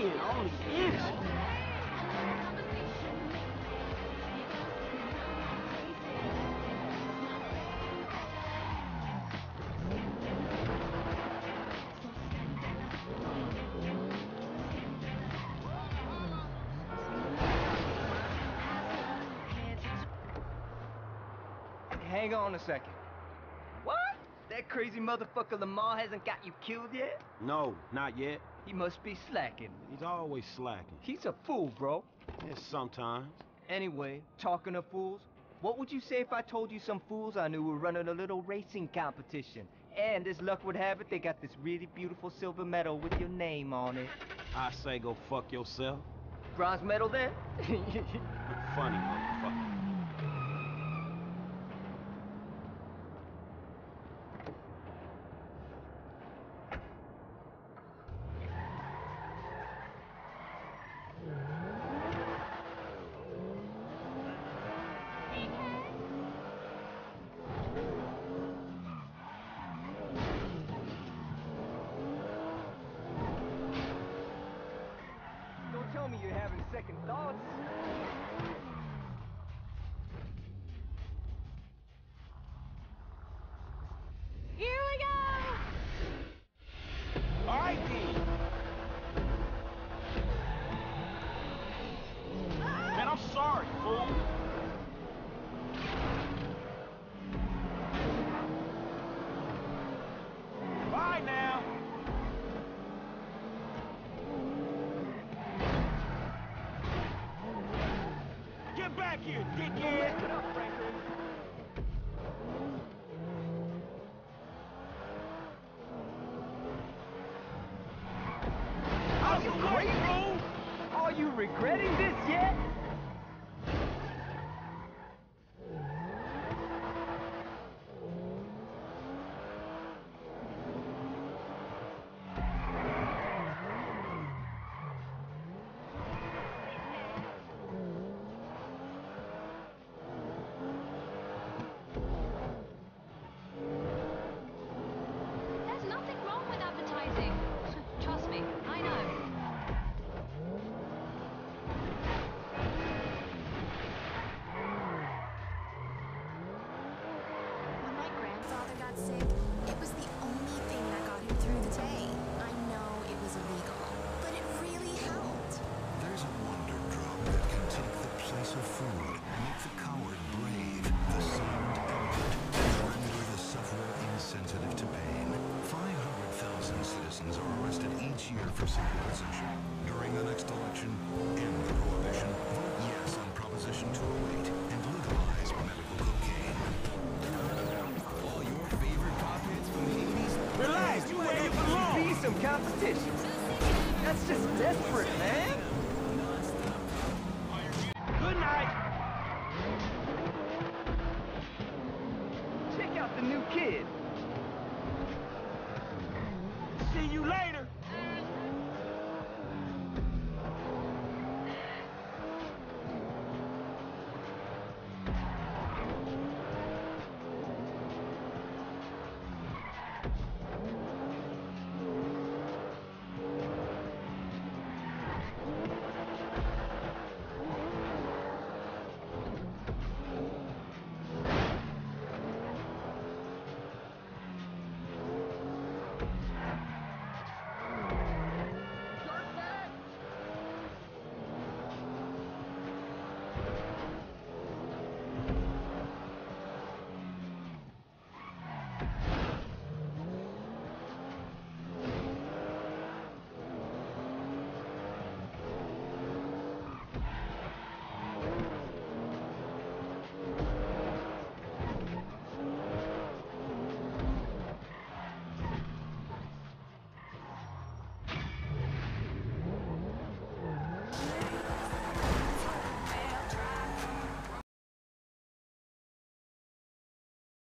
Golly, Ish! Hang on a second. What? That crazy motherfucker Lamar hasn't got you killed yet? No, not yet. He must be slacking. He's always slacking. He's a fool, bro. Yes, sometimes. Anyway, talking of fools, what would you say if I told you some fools I knew were running a little racing competition? And as luck would have it, they got this really beautiful silver medal with your name on it. I say go fuck yourself. Bronze medal then? Funny. Second thoughts. Here, dickhead. Are you crazy? Are you regretting this yet? Sick, it was the only thing that got him through the day. I know it was illegal, but it really helped. There's a wonder drug that can take the place of food, make the coward brave, the elegant, and render the sufferer insensitive to pain. 500,000 citizens are arrested each year for simple possession. During the next election, end the prohibition, vote yes on Proposition 208, See you later.